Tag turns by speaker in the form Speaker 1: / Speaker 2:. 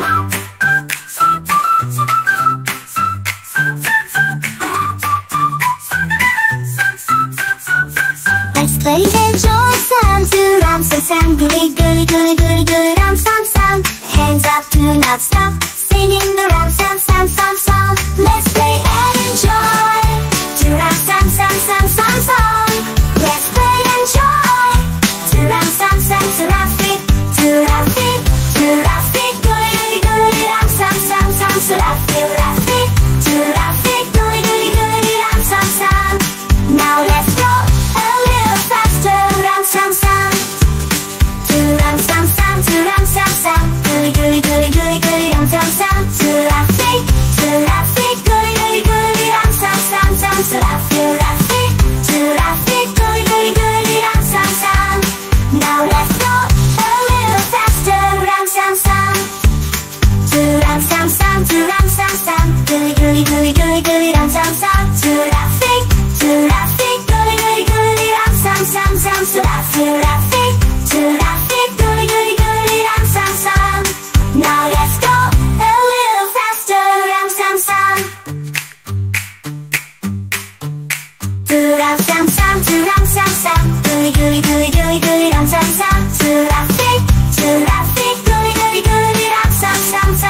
Speaker 1: Let's play the joy sound to ram sam sam Guli guli guli guli guli ram sam sam Hands up, do not stop Singing the ram sam sam sam song. Let's play and enjoy To ram sam sam sam sam song. Let's play and enjoy To ram sam sam sam 람쌈 두람쌈쌈 그리 그리 그리 그리 그리 람쌈쌈